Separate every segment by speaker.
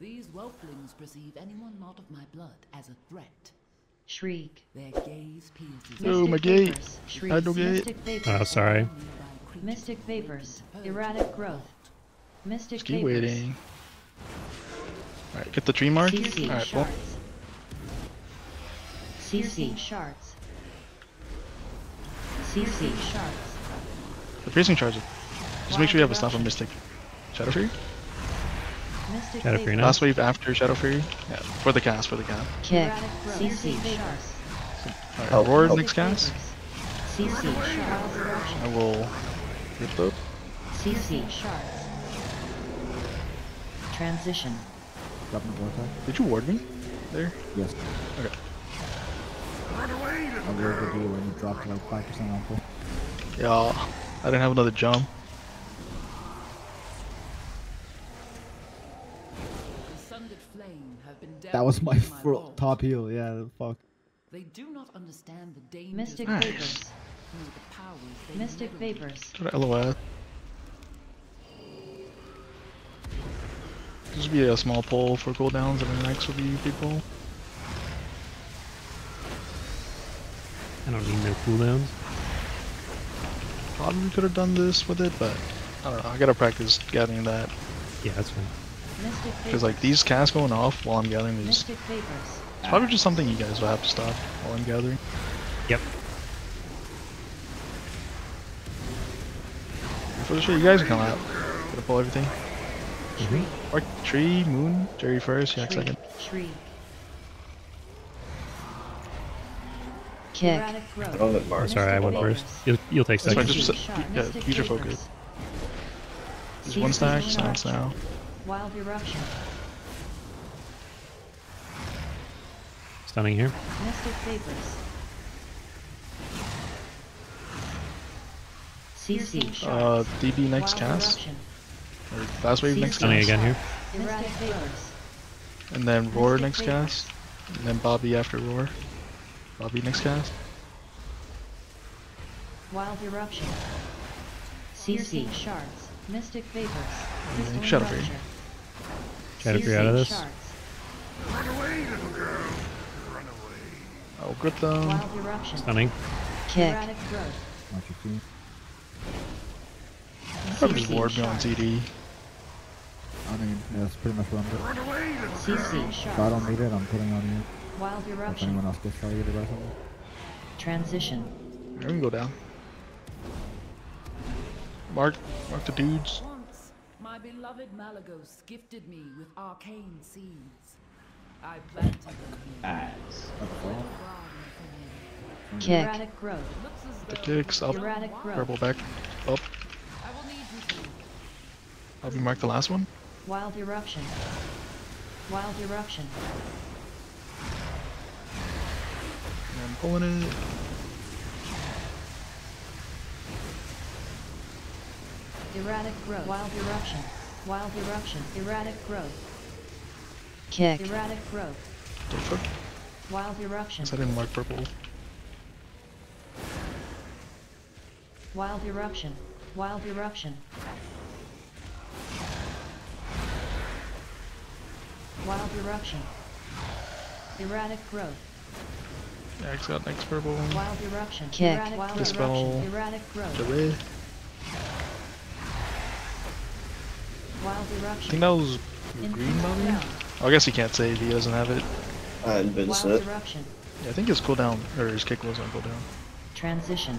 Speaker 1: These whelplings perceive anyone not of my blood as a threat.
Speaker 2: Shriek.
Speaker 1: Their gaze pierces
Speaker 3: No, my gate.
Speaker 2: vapors. Shriek.
Speaker 3: I don't get it.
Speaker 2: Mystic vapors.
Speaker 4: Oh,
Speaker 1: ah, sorry.
Speaker 2: Mystic
Speaker 1: within
Speaker 2: vapors. Erratic growth. Mystic
Speaker 3: Just keep
Speaker 2: vapors.
Speaker 3: waiting. Alright, get the tree mark.
Speaker 2: CC
Speaker 3: Alright, well,
Speaker 2: shards. CC shards. CC shards.
Speaker 3: the piercing charge. Just make sure you have a stop on Mystic. Shadow Fury?
Speaker 2: Mystic
Speaker 4: Shadow Fury now?
Speaker 3: Last wave after Shadow Fury? Yeah, for the cast, for the cast.
Speaker 2: Kick. CC shards.
Speaker 3: Alright,
Speaker 5: Oh,
Speaker 3: Roar
Speaker 5: oh.
Speaker 3: next cast.
Speaker 2: CC shards. eruption.
Speaker 3: I will rip up.
Speaker 2: CC shards. Transition.
Speaker 5: Drop my vortex.
Speaker 3: Did you ward me? There?
Speaker 5: Yes.
Speaker 3: Okay.
Speaker 5: I'll be able to do when you drop to like 5% on full.
Speaker 3: Yeah, I didn't have another jump.
Speaker 5: That was my,
Speaker 1: dealt with
Speaker 5: top heal, yeah, fuck.
Speaker 1: They do not understand the dangers
Speaker 2: Mystic
Speaker 1: of
Speaker 3: Nice.
Speaker 2: vapors.
Speaker 1: the
Speaker 2: Mystic vapors.
Speaker 3: Go to LOS. Just be a small pull for cooldowns and then next will be people.
Speaker 4: I don't need no cooldowns.
Speaker 3: Probably could have done this with it, but I don't know. I gotta practice gathering that.
Speaker 4: Yeah, that's fine.
Speaker 2: Mystic vapors.
Speaker 3: Because like these casts going off while I'm gathering these, it's probably just something you guys will have to stop while I'm gathering.
Speaker 4: Yep.
Speaker 3: For sure, you guys can come out. Gonna pull everything.
Speaker 4: Mhm.
Speaker 3: Mark tree, moon, Jerry first, Yak second.
Speaker 2: Shriek. Kick. Erratic.
Speaker 6: Oh, that Mark.
Speaker 4: I'm sorry, I went first. You'll, you'll take
Speaker 3: That's fine,
Speaker 4: second.
Speaker 3: just
Speaker 2: CC
Speaker 3: set-
Speaker 2: shard.
Speaker 3: yeah, future focus. There's one stack,
Speaker 2: shard.
Speaker 3: silence now.
Speaker 2: Wild eruption.
Speaker 4: Stunning here.
Speaker 2: Mystic vapors. CC
Speaker 3: Uh. DB next cast,
Speaker 2: eruption.
Speaker 3: or last wave next
Speaker 4: Stunning
Speaker 3: cast,
Speaker 4: again here.
Speaker 3: And then Roar
Speaker 2: Mystic
Speaker 3: next
Speaker 2: vapors.
Speaker 3: cast, and then Bobby after Roar. Bobby next cast.
Speaker 2: Wild eruption. CC shards. Mystic vapors. Crystalline
Speaker 3: Shadow Fury.
Speaker 2: Rupture.
Speaker 4: Shadow Fury out of
Speaker 2: CC
Speaker 4: this.
Speaker 2: shards.
Speaker 3: I'll grip them.
Speaker 2: Wild eruption.
Speaker 4: Stunning.
Speaker 2: Kick. Erratic growth.
Speaker 5: Watch your.
Speaker 3: Probably
Speaker 2: CC
Speaker 3: ward me on. TD.
Speaker 5: I mean, yeah, that's pretty much what I'm doing.
Speaker 2: CC
Speaker 5: If I don't need it, I'm putting on you.
Speaker 2: Wild
Speaker 5: If anyone
Speaker 2: eruption.
Speaker 5: else gets targeted by something.
Speaker 2: Transition.
Speaker 3: Here we go down. Mark, mark the dudes.
Speaker 1: Once, my beloved Malygos gifted me with arcane seeds. I planted them here.
Speaker 6: Ass.
Speaker 5: That's all.
Speaker 1: Ground for him.
Speaker 2: Kick. Erratic growth.
Speaker 1: Looks as
Speaker 3: The
Speaker 1: though
Speaker 3: kicks up. Purple back. Up.
Speaker 1: I will need you to
Speaker 3: I'll be mark the last one.
Speaker 2: Wild eruption. Wild eruption.
Speaker 3: And I'm pulling it.
Speaker 2: Erratic growth. Wild eruption. Wild eruption. Erratic growth. Kick. Erratic growth.
Speaker 3: Different.
Speaker 2: Wild eruption.
Speaker 3: Guess I didn't mark purple.
Speaker 2: Wild eruption. Wild eruption. Wild eruption. Erratic growth.
Speaker 3: Yeah, I got next purple.
Speaker 2: Wild eruption. Kick. Erratic wild
Speaker 3: Dispel.
Speaker 2: eruption. Erratic growth.
Speaker 3: Delay. I think that was green
Speaker 2: Influence
Speaker 3: Bobby?
Speaker 2: realm.
Speaker 3: Oh, I guess he can't save, he doesn't have it.
Speaker 6: I hadn't been set.
Speaker 3: Yeah, I think his cooldown, or his kick was on cooldown.
Speaker 2: Transition.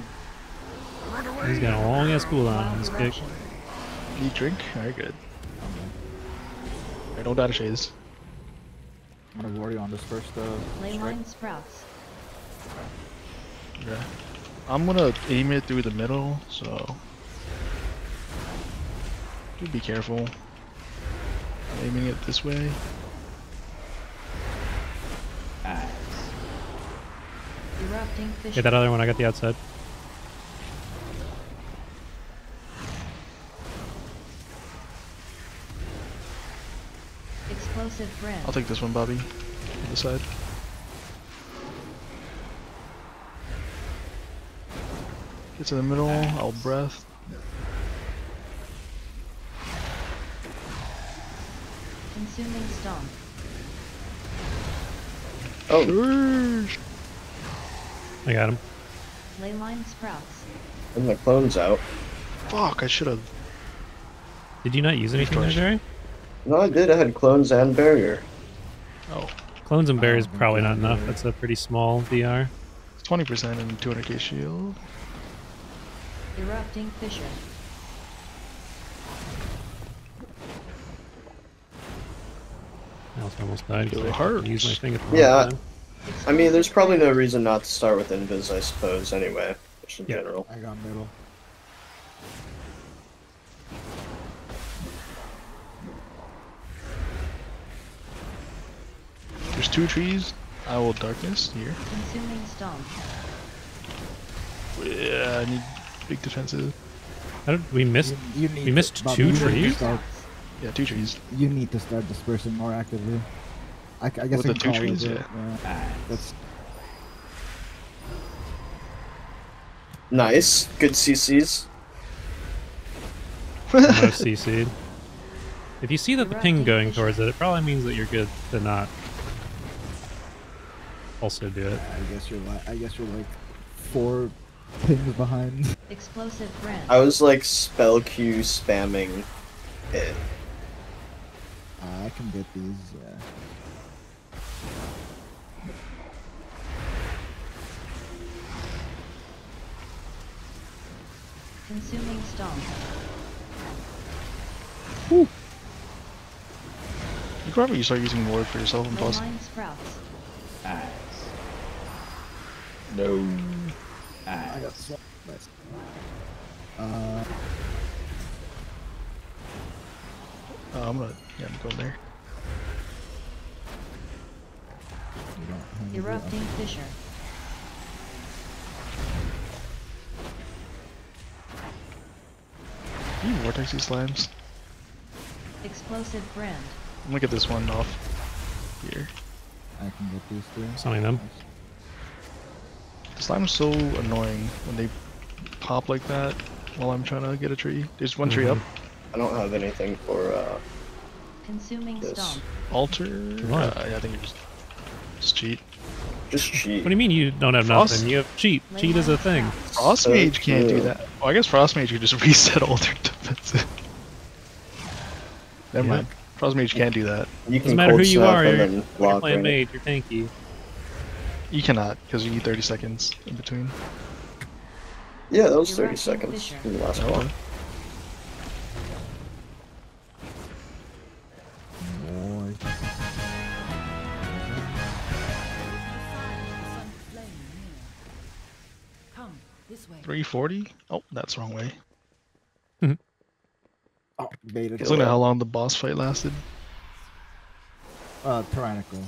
Speaker 4: He's got a long ass cooldown on
Speaker 2: Wild
Speaker 4: this kick.
Speaker 2: eruption.
Speaker 3: Drink? Alright, good. Alright, no data shades.
Speaker 5: I'm gonna warrior on this first, uh, strike.
Speaker 2: Leyline sprouts.
Speaker 3: Yeah. I'm gonna aim it through the middle, so. Do be careful. I'm aiming it this way.
Speaker 6: Ass.
Speaker 2: Erupting fish.
Speaker 4: Get that other one. I got the outside.
Speaker 2: Explosive brand.
Speaker 3: I'll take this one, Bobby. On the side. Get to the middle, I'll breath.
Speaker 2: Consuming stomp.
Speaker 6: Oh,
Speaker 4: I got him.
Speaker 2: Leyline sprouts.
Speaker 6: and the clone's out.
Speaker 3: Fuck, I should have.
Speaker 4: Did you not use anything there. Jerry?
Speaker 6: No, I did. I had clones and barrier.
Speaker 3: Oh,
Speaker 4: Clones and berries
Speaker 3: Oh,
Speaker 4: probably not enough. That's a pretty small VR.
Speaker 3: it's 20% and 200k shield.
Speaker 2: Erupting fissure.
Speaker 4: I almost died because
Speaker 3: It
Speaker 4: I
Speaker 3: hurts.
Speaker 4: used my thing at the wrong
Speaker 6: Yeah.
Speaker 4: time.
Speaker 6: I mean, there's probably no reason not to start with invis, I suppose. Anyway, just in
Speaker 4: Yeah.
Speaker 6: general.
Speaker 3: I got middle. There's two trees. I will darkness here.
Speaker 2: Consuming stomp.
Speaker 3: Yeah, I need big defensive.
Speaker 4: How did we miss?
Speaker 5: You, you need
Speaker 4: we missed
Speaker 5: to, Bob,
Speaker 4: two
Speaker 5: you need to
Speaker 4: trees?
Speaker 5: Start-
Speaker 3: Yeah, two trees.
Speaker 5: you need to start dispersing more actively. I guess
Speaker 3: With
Speaker 5: I
Speaker 3: the
Speaker 5: can
Speaker 3: two
Speaker 5: call it
Speaker 3: trees,
Speaker 5: a-
Speaker 3: yeah.
Speaker 5: That's
Speaker 6: Nice. Good CCs.
Speaker 4: Almost CC'd. If you see that the ping going towards it, it probably means that you're good to not also do it.
Speaker 5: I guess you're like I guess you're like four pings behind.
Speaker 2: Explosive brand.
Speaker 6: I was like spell Q spamming it.
Speaker 5: I can get these. Yeah.
Speaker 2: Consuming stomp.
Speaker 3: You could probably start using ward for yourself and boss.
Speaker 2: Leyline sprouts.
Speaker 6: No.
Speaker 5: I got this. Nice. Uh,
Speaker 3: Uh, I'm gonna yeah, I'm going there.
Speaker 5: you don't have to do-
Speaker 2: Erupting fissure.
Speaker 3: You vortex these slimes.
Speaker 2: Explosive brand.
Speaker 3: Look at this one off here.
Speaker 5: I can get these two.
Speaker 4: Summoning them.
Speaker 3: The slime's so annoying when they pop like that while I'm trying to get a tree. There's one tree up.
Speaker 6: I don't have anything for uh
Speaker 2: Consuming
Speaker 6: Yes.
Speaker 2: stomp.
Speaker 3: Altar.
Speaker 4: What?
Speaker 3: Uh, yeah, I think you just, just cheat.
Speaker 6: just cheat.
Speaker 4: What do you mean you don't have
Speaker 3: Frost-
Speaker 4: nothing? You have cheat. Cheat is a thing.
Speaker 3: Frost
Speaker 6: So
Speaker 3: Mage can't do that. Oh, I guess Frost Mage could just reset altar defensive. Never
Speaker 4: Yeah.
Speaker 3: mind. Frost Mage can't do that.
Speaker 6: You can
Speaker 4: Doesn't matter who you are. You're,
Speaker 6: then
Speaker 4: when you're playing mage. You're tanky.
Speaker 3: You cannot because you need 30 seconds in between.
Speaker 6: Yeah, that was 30 seconds
Speaker 2: fissure.
Speaker 6: in the last
Speaker 3: Okay.
Speaker 6: one.
Speaker 3: 340? Oh, that's wrong way.
Speaker 5: Oh, beta.
Speaker 3: Just looking at how long the boss fight lasted.
Speaker 5: Uh, tyrannical.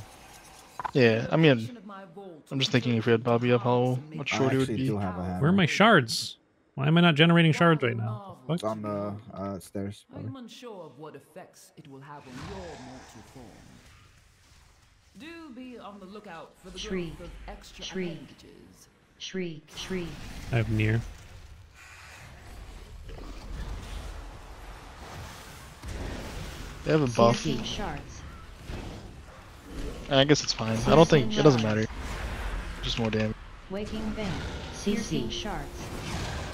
Speaker 3: Yeah, I mean,
Speaker 1: Of my vault
Speaker 3: I'm just thinking if we had Bobby up, how much
Speaker 5: I
Speaker 3: shorter it would be.
Speaker 5: have a.
Speaker 4: Where are my shards? Why am I not generating shards right now? The
Speaker 5: It's on the uh, stairs.
Speaker 1: I'm unsure of what effects it will have on your mortal form. Do be on the lookout for the
Speaker 2: Shriek.
Speaker 1: growth of extra
Speaker 2: Shriek.
Speaker 1: appendages.
Speaker 2: Shriek. Shriek.
Speaker 4: I have near.
Speaker 3: They have a buff. I guess it's fine. I don't think it doesn't matter. Just more damage.
Speaker 2: Waking vein. CC shards.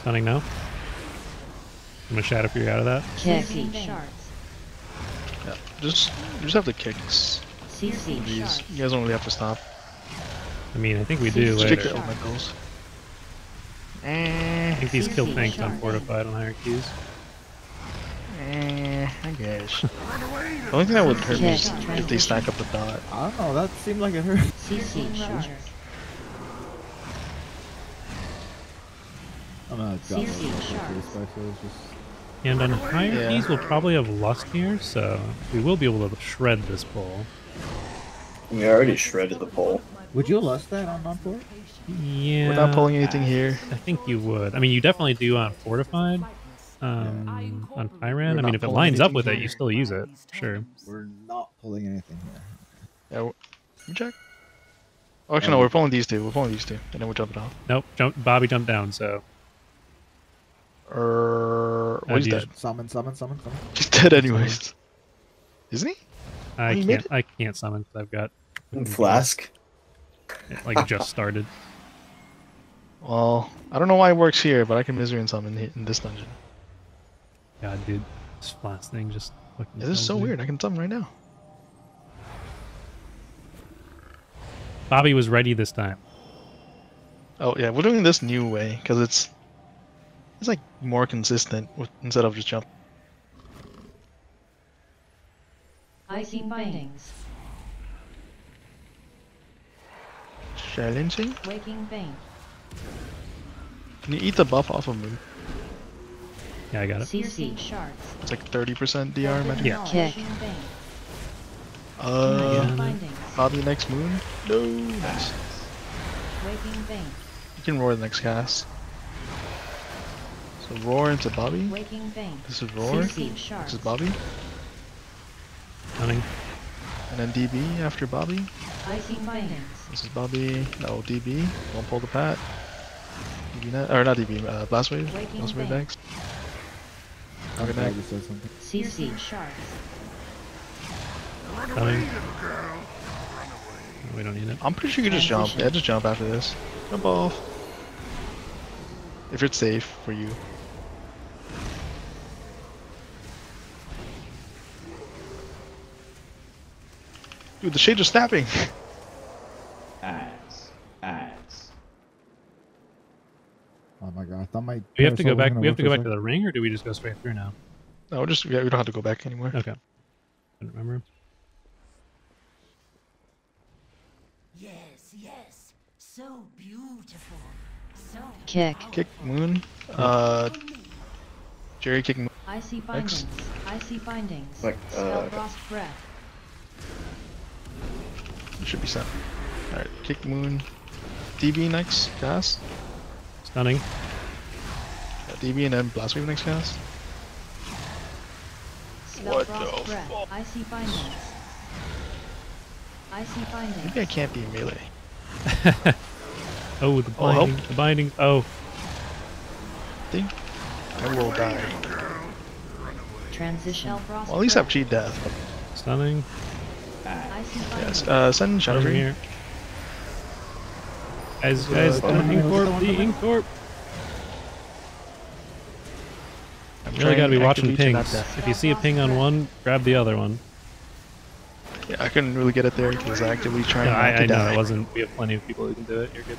Speaker 4: Stunning now. I'm gonna shadow for you out of that.
Speaker 2: CC shards.
Speaker 3: Yeah, just you just have to kick
Speaker 2: CC shards.
Speaker 3: You guys don't really have to stop.
Speaker 4: I mean, I think we do
Speaker 3: Just kick
Speaker 4: later.
Speaker 3: the elementals.
Speaker 4: I think these kill
Speaker 2: CC
Speaker 4: tanks on
Speaker 2: shard.
Speaker 4: fortified on higher keys.
Speaker 3: Eh, I guess. the only thing that would hurt me is if they stack up the dot.
Speaker 5: I don't know. That seemed like it hurt.
Speaker 2: CC shards.
Speaker 5: I'm gonna drop
Speaker 2: CC
Speaker 5: it.
Speaker 2: shards.
Speaker 5: Just
Speaker 4: And on higher
Speaker 3: Yeah.
Speaker 4: keys, we'll probably have lust here, so we will be able to shred this pole.
Speaker 6: We already shredded the pole.
Speaker 5: Would you lust that on non-port?
Speaker 4: Yeah.
Speaker 3: Without pulling anything here.
Speaker 4: I think you would. I mean, you definitely do on fortified. Um, on Pyran. I mean, if it lines up
Speaker 3: anything
Speaker 4: with it, you still use it. Sure.
Speaker 5: We're not pulling anything here.
Speaker 3: Yeah, w- you check. Oh, actually, no, we're pulling these two. We're pulling these two, and then we're jumping off.
Speaker 4: Nope. Jump. Bobby jumped down. So
Speaker 3: Er,
Speaker 4: Uh,
Speaker 3: well, he's
Speaker 4: do you-
Speaker 3: dead.
Speaker 5: Summon, summon, summon, summon.
Speaker 3: He's dead anyways. Isn't he?
Speaker 4: I
Speaker 3: you
Speaker 4: can't. I can't summon because I've got
Speaker 6: Flask.
Speaker 4: It, like just started.
Speaker 3: Well, I don't know why it works here, but I can misery and summon in in this dungeon.
Speaker 4: God, dude, this flash thing just. fucking
Speaker 3: Yeah, this is so
Speaker 4: me.
Speaker 3: weird. I can summon right now.
Speaker 4: Bobby was ready this time.
Speaker 3: Oh yeah, we're doing this new way because it's it's like more consistent with, instead of just jump.
Speaker 2: Icy bindings.
Speaker 3: Challenging.
Speaker 2: Waking vein.
Speaker 3: Can you eat the buff off of Moon?
Speaker 4: Yeah, I got it.
Speaker 2: CC shards.
Speaker 3: It's like 30% DR magic.
Speaker 4: Yeah.
Speaker 2: Kick.
Speaker 3: Uh,
Speaker 4: Yeah.
Speaker 2: bindings.
Speaker 3: Bobby next Moon. No. Nice.
Speaker 2: Waking vein.
Speaker 3: You can roar the next cast. So roar into Bobby.
Speaker 2: Waking vein.
Speaker 3: This is roar.
Speaker 2: CC
Speaker 3: This is Bobby.
Speaker 4: Stunning.
Speaker 3: And then DB after Bobby.
Speaker 2: Icy bindings.
Speaker 3: This is Bobby. No, DB. Don't pull the pat. DB net, or not DB, uh, Blast Wave.
Speaker 2: Waking
Speaker 3: Blast Wave next.
Speaker 5: I'm
Speaker 3: Okay,
Speaker 5: glad
Speaker 3: next.
Speaker 5: you said something.
Speaker 2: CC shards.
Speaker 4: Stunning. We don't need it.
Speaker 3: I'm pretty sure you can just jump. Yeah, just jump after this. Jump off. If it's safe for you. Dude, the shades are snapping.
Speaker 7: Ads. Ads.
Speaker 5: Oh my god, I thought my.
Speaker 4: We have to go back.
Speaker 5: gonna
Speaker 4: We have to go back to the ring, or do we just go straight through now?
Speaker 3: no, just yeah, we don't have to go back anymore.
Speaker 4: Okay. I don't remember.
Speaker 1: Yes, yes. So beautiful. So
Speaker 2: Kick.
Speaker 3: Kick Moon. Uh, Jerry kick Moon.
Speaker 2: Icy I see findings.
Speaker 6: Like, uh,
Speaker 2: Spellfrost breath.
Speaker 3: Should be sent. Alright, kick Moon. DB next cast.
Speaker 4: Stunning.
Speaker 3: Uh, yeah, DB and then Blast Wave next cast. What
Speaker 2: Spellfrost
Speaker 3: the
Speaker 2: breath.
Speaker 3: fuck?
Speaker 2: Icy bindings. Icy bindings.
Speaker 3: Maybe I can't be melee.
Speaker 4: Oh, the
Speaker 3: Oh,
Speaker 4: binding. the binding. Oh,
Speaker 3: I think I will die.
Speaker 2: Transition. Spellfrost
Speaker 3: Well, at least I have
Speaker 2: breath.
Speaker 3: cheat death.
Speaker 4: stunning.
Speaker 2: Icy
Speaker 3: Yes.
Speaker 2: bindings.
Speaker 3: Uh, send Shadow
Speaker 4: Over here. Guys, guys,
Speaker 3: Uh,
Speaker 4: the Incorp, the Incorp.
Speaker 3: I'm
Speaker 4: really gotta be watching
Speaker 3: actively to not
Speaker 4: pings. If you see a ping on one, grab the other one.
Speaker 3: Yeah, I couldn't really get it there because I actively trying
Speaker 4: No,
Speaker 3: not
Speaker 4: I,
Speaker 3: to
Speaker 4: I know
Speaker 3: die.
Speaker 4: it wasn't. We have plenty of people who can do it. You're good.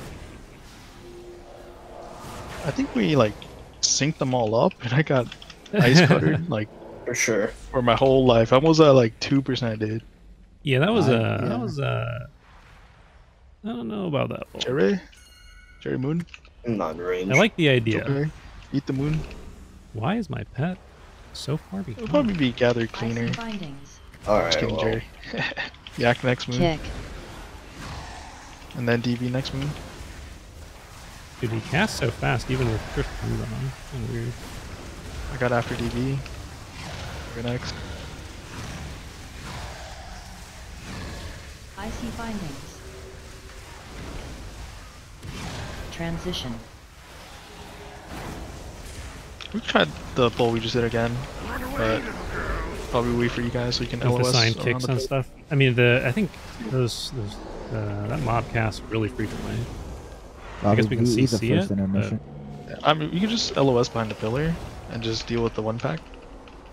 Speaker 3: I think we like synced them all up, and I got ice cuttered like
Speaker 6: For sure.
Speaker 3: for my whole life. I was at like two percent, dude.
Speaker 4: Yeah, that was
Speaker 5: I-
Speaker 4: uh,
Speaker 5: yeah.
Speaker 4: that was uh. I don't know about that. one.
Speaker 3: Jerry, Jerry Moon.
Speaker 6: Not range.
Speaker 4: I like the idea.
Speaker 3: Okay. Eat the moon.
Speaker 4: Why is my pet so far
Speaker 3: It'll
Speaker 4: behind?
Speaker 3: probably be gathered cleaner.
Speaker 2: Icy.
Speaker 6: Alright,
Speaker 3: Just kidding,
Speaker 6: well,
Speaker 3: Jerry. Yak next moon,
Speaker 2: Kick.
Speaker 3: and then DB next moon.
Speaker 4: Dude, he casts so fast, even with Drift Moon on. Kinda weird.
Speaker 3: I got after DB. We're next.
Speaker 2: Icy bindings. Transition.
Speaker 3: We tried the pull we just did again, but probably wait for you guys so you can
Speaker 4: With the
Speaker 3: LOS
Speaker 4: sign kicks
Speaker 3: the
Speaker 4: and stuff. I mean, the I think those, those uh, that mob casts really frequently.
Speaker 5: Bobby,
Speaker 4: guess we can
Speaker 5: see,
Speaker 4: see it,
Speaker 5: first.
Speaker 3: I mean, you can just LOS behind the pillar and just deal with the one pack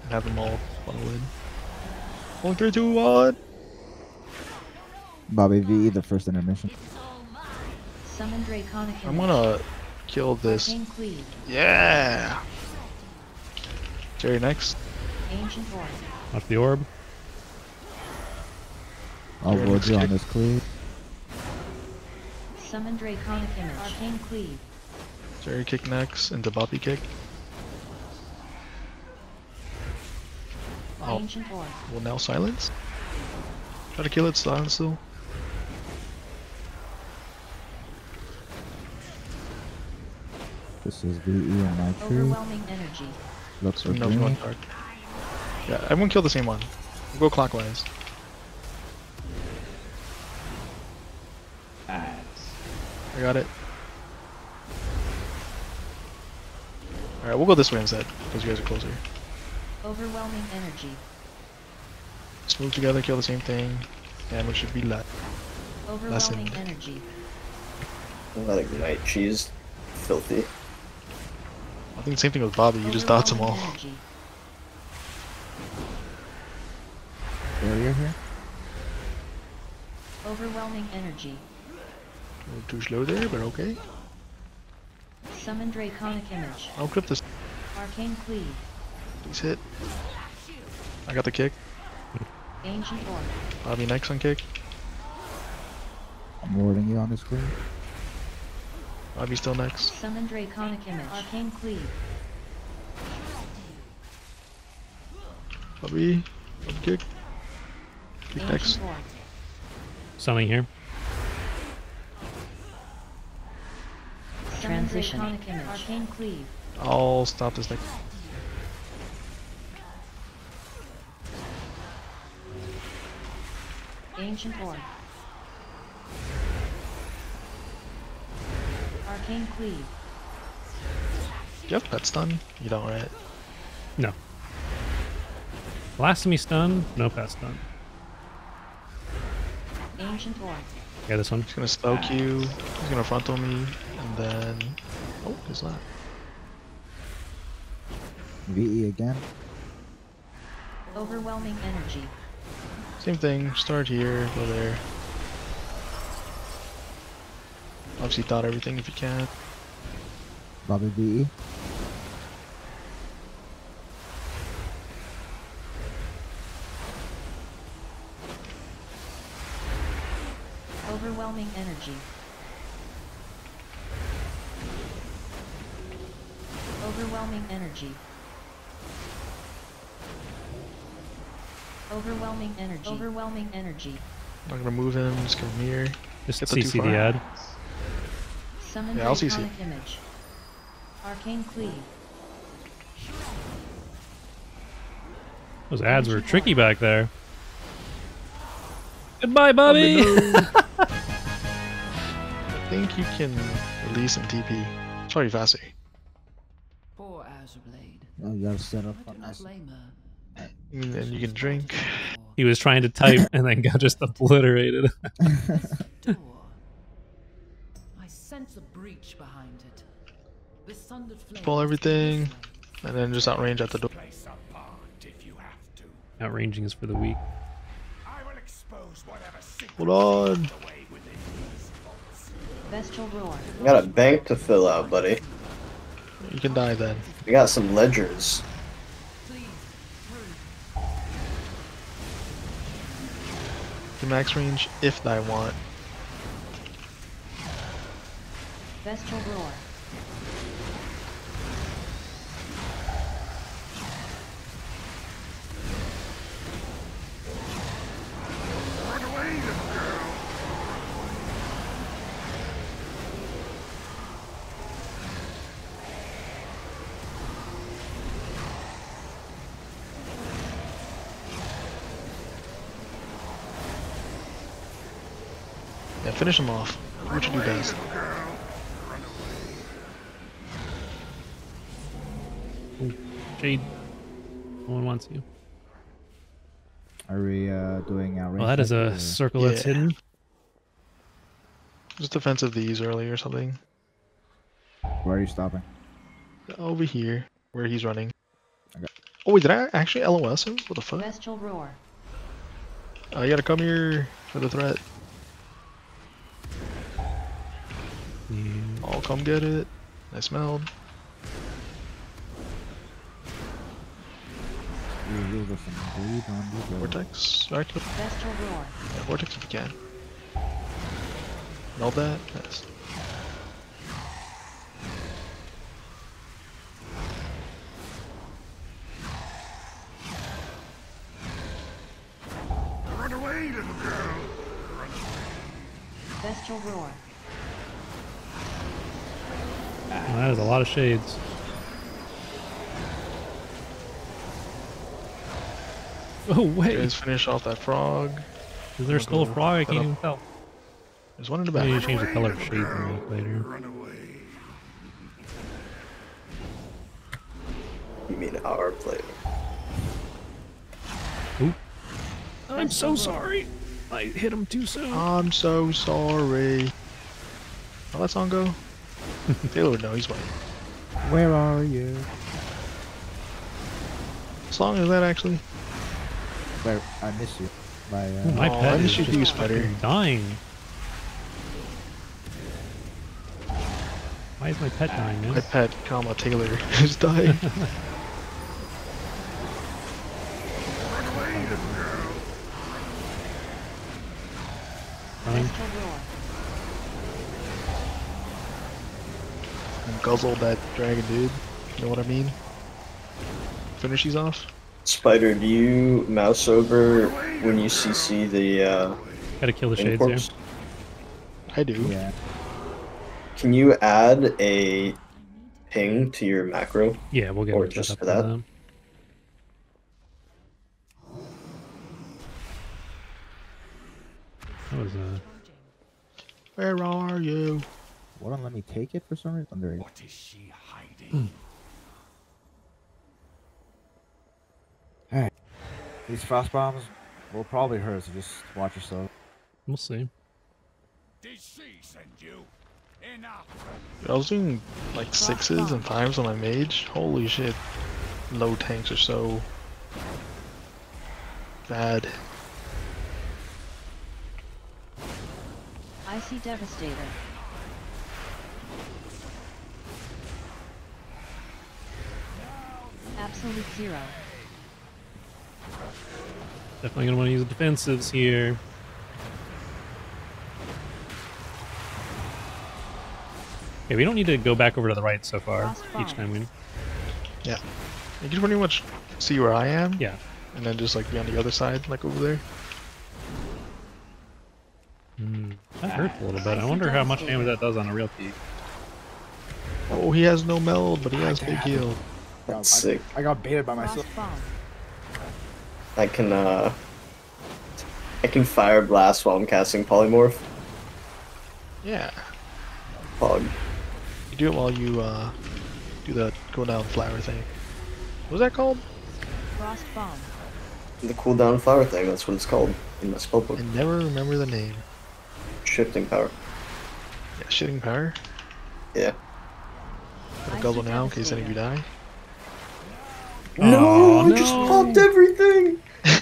Speaker 3: and have them all funnel in. One, three, two, one.
Speaker 5: Bobby, V, the first intermission.
Speaker 3: I'm gonna kill this. Yeah. Jerry next.
Speaker 2: Ancient Orb.
Speaker 4: Watch the orb.
Speaker 5: I'll
Speaker 3: You're
Speaker 5: ward you on this cleave.
Speaker 2: Summon Draconic Image. Arcane Cleave.
Speaker 3: Jerry kick next into Bobby kick. Oh.
Speaker 2: Ancient Orb.
Speaker 3: Will now silence. Try to kill it silence still.
Speaker 5: This is VE and my tree.
Speaker 2: Overwhelming Energy.
Speaker 5: Looks
Speaker 3: So
Speaker 5: for
Speaker 3: no one
Speaker 5: green.
Speaker 3: card. Yeah, everyone kill the same one. We'll go clockwise.
Speaker 7: Ads.
Speaker 3: I got it. Alright, we'll go this way instead, because you guys are closer.
Speaker 2: Overwhelming Energy.
Speaker 3: Let's move together, kill the same thing. Damage should be less.
Speaker 2: Overwhelming
Speaker 3: Lessened.
Speaker 2: energy.
Speaker 6: That ignite cheese, filthy.
Speaker 3: I think the same thing with Bobby, you just dodge them all.
Speaker 2: Overwhelming energy.
Speaker 5: Barrier here.
Speaker 2: Overwhelming energy.
Speaker 3: A little too slow there, but okay.
Speaker 2: Summon draconic image.
Speaker 3: I'll clip this.
Speaker 2: Arcane cleave.
Speaker 3: Please hit. I got the kick.
Speaker 2: Ancient orb.
Speaker 3: Bobby next on kick.
Speaker 5: I'm warding you on the screen.
Speaker 3: Bobby still next.
Speaker 2: Summon draconic image. Arcane cleave.
Speaker 3: Bobby. Bobby kick. Kick next.
Speaker 2: Ancient orb.
Speaker 4: Something here.
Speaker 2: Summon Transition.
Speaker 3: Transition.
Speaker 2: Image. Arcane cleave.
Speaker 3: I'll stop this next.
Speaker 2: Ancient orb. Arcane cleave.
Speaker 3: Yep, that's done. You don't, right?
Speaker 4: No. Blasphemy stun. No pass stun.
Speaker 2: Ancient orb.
Speaker 4: Yeah, this one.
Speaker 3: He's gonna slow Q. Ah. He's gonna frontal me, and then. Oh, he's not.
Speaker 5: VE again.
Speaker 2: Overwhelming energy.
Speaker 3: Same thing. Start here, go there. Obviously, dot everything if you can.
Speaker 5: Bobby B.
Speaker 2: Overwhelming energy. Overwhelming energy. Overwhelming energy. Overwhelming energy.
Speaker 3: I'm not gonna move him. Just come here.
Speaker 4: Just
Speaker 3: Get the two
Speaker 4: CC the ad.
Speaker 2: Summon
Speaker 3: Yeah, I'll CC.
Speaker 2: draconic image. Arcane cleave.
Speaker 4: Those ads were tricky back there. Goodbye, Bobby.
Speaker 3: I think you can release some TP. It's probably faster.
Speaker 1: Poor Azureblade.
Speaker 5: Oh, you gotta set up
Speaker 1: I do
Speaker 5: on
Speaker 1: not
Speaker 5: us.
Speaker 3: And then you can drink.
Speaker 4: he was trying to type and then got just obliterated.
Speaker 1: Door. I sense a breach behind it. The sundered flame.
Speaker 3: Pull everything, and then just outrange at the door.
Speaker 7: Place apart if you have to.
Speaker 4: Outranging is for the weak.
Speaker 7: I will expose whatever
Speaker 3: Hold on.
Speaker 7: away within these vaults.
Speaker 2: Bestial roar.
Speaker 6: You got a bank to fill out, buddy.
Speaker 3: You can die then.
Speaker 6: We got some ledgers.
Speaker 3: The max range if I want.
Speaker 2: Bestial roar.
Speaker 7: Run away, little girl.
Speaker 3: Yeah, finish him off. What you do best.
Speaker 4: Jade. No one wants you.
Speaker 5: Are we uh, doing outrange?
Speaker 4: Well, that is a
Speaker 5: or-
Speaker 4: circle that's
Speaker 3: Yeah.
Speaker 4: hidden.
Speaker 3: Just defensive these early or something.
Speaker 5: Where are you stopping?
Speaker 3: Over here, where he's running.
Speaker 5: Okay.
Speaker 3: Oh wait, did I actually LOS him? What the fuck?
Speaker 2: Bestial roar.
Speaker 3: Oh, you gotta come here for the threat.
Speaker 4: Yeah.
Speaker 3: I'll come get it. I smelled. Vortex. Alright, yeah,
Speaker 2: Bestial roar.
Speaker 3: Vortex if you can. Meld that. Nice.
Speaker 7: Run away, little girl.
Speaker 2: Bestial roar.
Speaker 4: Well, that is a lot of shades. Oh wait,
Speaker 3: Guys, finish off that frog.
Speaker 4: is there still a frog? I can't
Speaker 3: up.
Speaker 4: even tell.
Speaker 3: There's one in the
Speaker 4: I need
Speaker 3: back.
Speaker 4: to change the color of shades and later.
Speaker 7: Run away.
Speaker 6: You mean our player?
Speaker 4: Ooh, I'm so sorry. I hit him too soon.
Speaker 3: I'm so sorry. How that song go? Taylor would know, he's white.
Speaker 5: Where are you?
Speaker 3: What song is that actually?
Speaker 5: Where I miss you. My, uh,
Speaker 4: my
Speaker 3: Aw,
Speaker 4: pet
Speaker 3: I miss
Speaker 4: is
Speaker 3: you Spider.
Speaker 4: dying. Why is my pet dying,
Speaker 3: My pet, comma, Taylor, is dying.
Speaker 7: Run away, little girl.
Speaker 4: Dying.
Speaker 2: Bestial Roar.
Speaker 3: and guzzled that dragon dude. You know what I mean? Finish these off?
Speaker 6: Spider, do you mouse over when you CC the uh,
Speaker 4: Gotta kill the shades here.
Speaker 6: imports?
Speaker 3: I do.
Speaker 5: yeah.
Speaker 6: Can you add a ping to your macro?
Speaker 4: Yeah, we'll get
Speaker 6: Or
Speaker 4: it
Speaker 6: just
Speaker 4: up
Speaker 6: for
Speaker 4: for
Speaker 6: that?
Speaker 4: them. That was uh
Speaker 3: Where are you?
Speaker 5: Wouldn't let me take it for some reason. There.
Speaker 7: What is she hiding?
Speaker 5: These frost bombs will probably hurt, so just watch yourself.
Speaker 4: we'll see.
Speaker 7: Did she send you? Enough.
Speaker 3: I was doing like sixes and fives on my mage. Holy shit. Low tanks are so bad.
Speaker 2: I see Devastator. Absolute Zero.
Speaker 4: Definitely gonna want to use the defensives here. Okay, we don't need to go back over to the right so far each time we.
Speaker 3: Yeah. You can pretty much see where I am.
Speaker 4: Yeah.
Speaker 3: And then just like be on the other side, like over there.
Speaker 4: Hmm, that hurts a little bit. I wonder how much damage that does on a real peak.
Speaker 3: Oh, he has no meld, but he has big heal.
Speaker 6: That's sick.
Speaker 5: I got baited by myself.
Speaker 2: Frost Bomb.
Speaker 6: I can uh, I can fire blast while I'm casting polymorph.
Speaker 3: Yeah.
Speaker 6: Pog.
Speaker 3: You do it while you uh do the go down flower thing. What was that called?
Speaker 2: Frost Bomb.
Speaker 6: The cooldown flower thing. That's what it's called in my spellbook.
Speaker 3: I never remember the name.
Speaker 6: Shifting power.
Speaker 3: Yeah, shitting power.
Speaker 6: Yeah.
Speaker 3: Gonna
Speaker 2: Icy
Speaker 3: guzzle now in case any of you die.
Speaker 6: No,
Speaker 4: Aw,
Speaker 6: I just popped everything.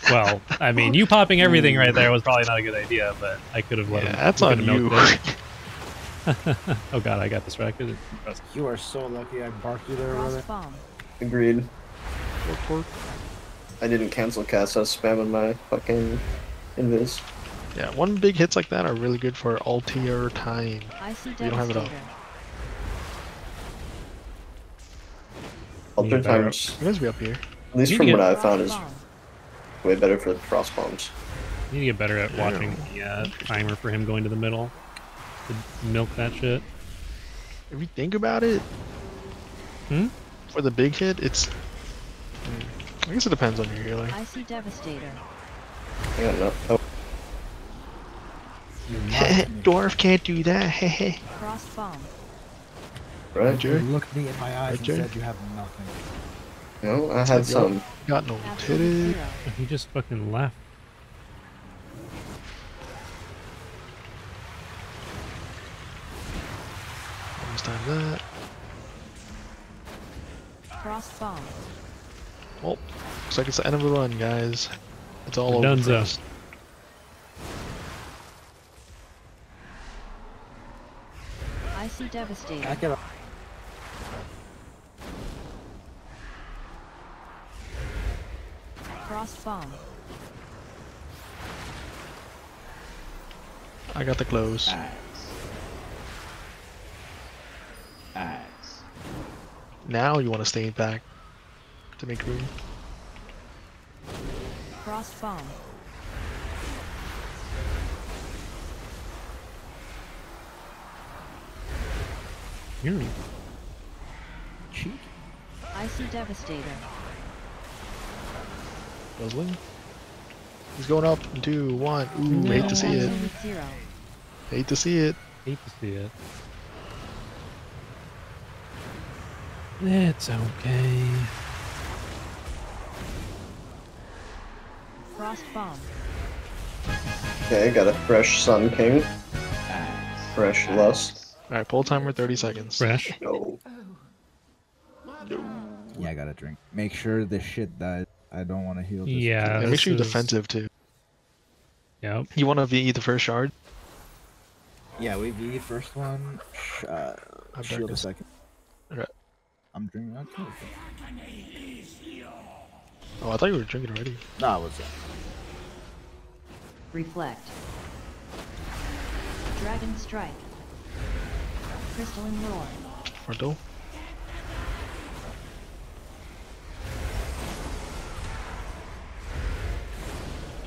Speaker 4: Well, I mean, you popping everything right there was probably not a good idea, but I could have let
Speaker 3: Yeah,
Speaker 4: him.
Speaker 3: that's
Speaker 4: we
Speaker 3: on you.
Speaker 4: oh god, I got distracted.
Speaker 5: You are so lucky I barked you there, brother.
Speaker 2: Frost Bomb.
Speaker 6: Agreed.
Speaker 3: Pork, pork.
Speaker 6: I didn't cancel cast. I was spamming my fucking invis.
Speaker 3: Yeah, one big hits like that are really good for ultier time.
Speaker 2: Icy
Speaker 3: You don't have it all.
Speaker 2: Devastator.
Speaker 6: Alter times,
Speaker 3: You guys be up here.
Speaker 6: at least from what I found, is
Speaker 2: Bomb.
Speaker 6: Way better for the frost bombs.
Speaker 4: You need to get better at
Speaker 3: Yeah.
Speaker 4: watching the uh, timer for him going to the middle to milk that shit.
Speaker 3: If you think about it,
Speaker 4: Hmm?
Speaker 3: for the big hit, it's. I guess it depends on your healer.
Speaker 2: Icy Devastator.
Speaker 6: I don't. Oh,
Speaker 5: You mocked me.
Speaker 3: Dwarf can't do that. Hehe.
Speaker 2: Frost Bomb.
Speaker 6: right.
Speaker 5: You
Speaker 3: Jerry?
Speaker 5: looked me in my eyes
Speaker 3: Right,
Speaker 5: and
Speaker 3: Jerry?
Speaker 5: said you have nothing.
Speaker 6: No, I had some.
Speaker 3: Got no
Speaker 2: Absolute
Speaker 3: titty.
Speaker 4: He just fucking left.
Speaker 3: Almost time that.
Speaker 2: Frost Bomb.
Speaker 3: Well, looks like it's the end of the run, guys. It's all
Speaker 4: We're
Speaker 3: over. for
Speaker 4: donezo.
Speaker 3: us.
Speaker 2: Icy Devastator.
Speaker 5: Back it up.
Speaker 2: Frost Bomb.
Speaker 3: I got the clothes. Now you want to stay back to make room.
Speaker 2: Frost Bomb.
Speaker 4: You're
Speaker 5: Cheek.
Speaker 2: Icy Devastator.
Speaker 3: Guzzling. He's going up in two, one. Ooh, hate to see it.
Speaker 2: Zero.
Speaker 3: Hate to see it.
Speaker 4: hate to see it. It's okay.
Speaker 2: Frost Bomb.
Speaker 6: Okay, got a fresh Sun King. Fresh Lust.
Speaker 3: Alright, pull timer 30 seconds.
Speaker 4: Fresh.
Speaker 6: Go. Oh.
Speaker 5: Yeah, I gotta drink. Make sure this shit dies. I don't want to heal. This
Speaker 4: Yeah.
Speaker 3: Yeah,
Speaker 4: this
Speaker 3: make sure you're
Speaker 4: is-
Speaker 3: defensive too.
Speaker 4: Yep.
Speaker 3: You want to VE the first shard?
Speaker 5: Yeah, we V first one. Uh,
Speaker 3: I'm
Speaker 5: shield the second.
Speaker 3: Okay.
Speaker 5: I'm drinking. Okay.
Speaker 3: Oh, I thought you were drinking already.
Speaker 5: No, I was.
Speaker 2: Reflect. Dragon Strike. Crystalline Roar.
Speaker 3: Frontal.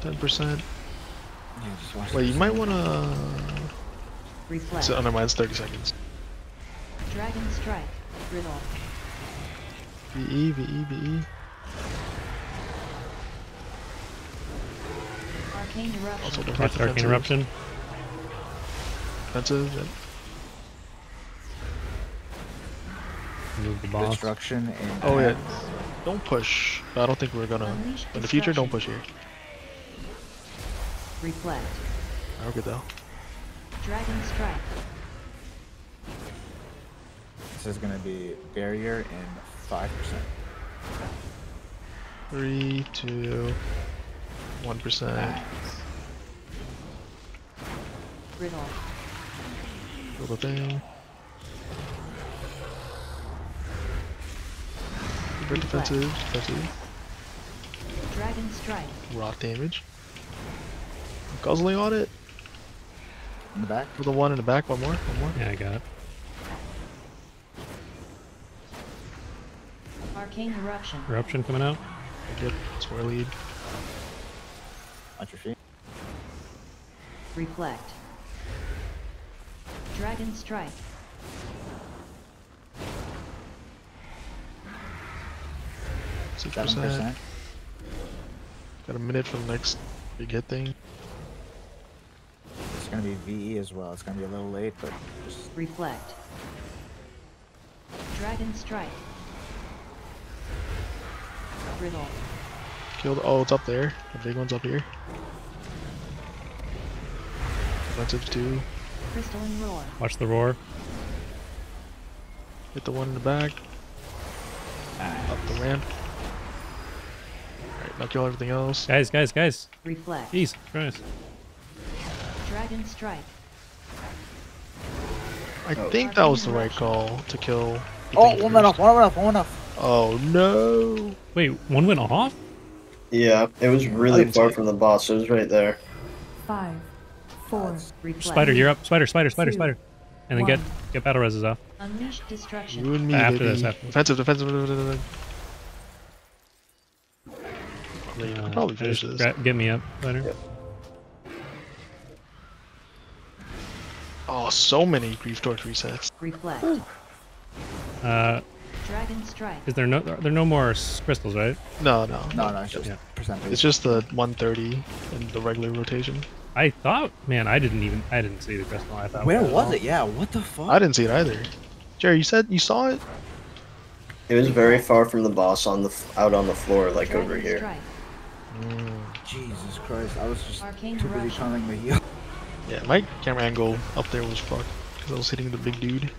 Speaker 3: Ten percent.
Speaker 5: yeah,
Speaker 3: Wait, you might wanna.
Speaker 2: Reflect.
Speaker 3: So, oh, never mind, it's thirty seconds.
Speaker 2: Dragon Strike. Riddle.
Speaker 3: VE, VE, VE.
Speaker 2: Arcane Eruption.
Speaker 3: Also, don't
Speaker 4: Watch Arcane. Eruption.
Speaker 3: Defensive. yep.
Speaker 4: Move the boss.
Speaker 5: Destruction and.
Speaker 3: Oh yeah. Don't push. I don't think we're gonna. In the future, don't push here.
Speaker 2: Reflect.
Speaker 3: I'll get though.
Speaker 2: Dragon Strike.
Speaker 5: This is gonna be barrier and five percent.
Speaker 3: Three, two, one percent.
Speaker 2: Riddle.
Speaker 3: Little thing. Very defensive, defensive.
Speaker 2: Dragon Strike.
Speaker 3: Rock damage. Guzzling on it.
Speaker 5: In the back.
Speaker 3: For the one in the back, one more, one more.
Speaker 4: Yeah, I got it.
Speaker 2: Arcane Eruption.
Speaker 4: Eruption coming out.
Speaker 3: Good. Square lead.
Speaker 5: Watch your feet.
Speaker 2: Reflect. Dragon Strike.
Speaker 3: Six percent.
Speaker 5: percent.
Speaker 3: Got a minute for the next big hit thing.
Speaker 5: It's gonna be VE as well. It's gonna be a little late, but just
Speaker 2: Reflect. Dragon Strike. Riddle.
Speaker 3: Killed. Oh, it's up there. The big one's up here. Defensive two.
Speaker 2: Crystalline Roar.
Speaker 4: Watch the roar.
Speaker 3: Hit the one in the back. Up the ramp. Alright, now kill everything else.
Speaker 4: Guys, guys, guys.
Speaker 2: Reflect.
Speaker 4: Jeez, Christ.
Speaker 2: Dragon Strike.
Speaker 3: I think that was the right call to kill. the
Speaker 5: Oh,
Speaker 3: thing
Speaker 5: one went off. One went off. One went off.
Speaker 3: Oh no!
Speaker 4: Wait, one went off?
Speaker 6: Yeah, it was really
Speaker 3: didn't
Speaker 6: far
Speaker 3: see
Speaker 6: from the boss. It was right there.
Speaker 8: Five, four,
Speaker 2: Reflect.
Speaker 4: Spider, you're up. Spider, spider, spider,
Speaker 8: Two.
Speaker 4: spider. And then get
Speaker 8: One.
Speaker 4: get battle reses off.
Speaker 2: Unleash Destruction.
Speaker 3: You and me,
Speaker 4: After
Speaker 3: baby.
Speaker 4: this, after this.
Speaker 3: Defensive, defensive. defensive. I mean, I
Speaker 4: Uh,
Speaker 3: probably finish this.
Speaker 4: get me up, spider.
Speaker 6: Yep.
Speaker 3: Oh, so many grief torch resets.
Speaker 2: Reflect.
Speaker 4: Uh,
Speaker 2: Dragon Strike.
Speaker 4: is there no there are no more crystals, right?
Speaker 3: No, no,
Speaker 5: No, no, it's just
Speaker 4: Yeah.
Speaker 5: percentage.
Speaker 3: It's just the 130 in the regular rotation.
Speaker 4: I thought, man, I didn't even I didn't see the crystal. I thought.
Speaker 5: Where was it? Yeah. What the fuck?
Speaker 3: I didn't see it either. Jerry, you said you saw it?
Speaker 6: It was very far from the boss on the out on the floor, like
Speaker 2: Dragon
Speaker 6: over here.
Speaker 2: Strike.
Speaker 5: Jesus Christ! I was just
Speaker 2: Arcane
Speaker 5: too busy
Speaker 2: Eruption.
Speaker 5: channeling the heal.
Speaker 3: Yeah, my camera angle up there was fucked because I was hitting the big dude.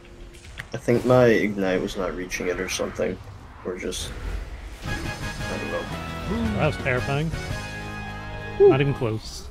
Speaker 6: I think my ignite was not reaching it or something, or just I don't know.
Speaker 4: That was terrifying. Not even close.